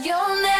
You'll never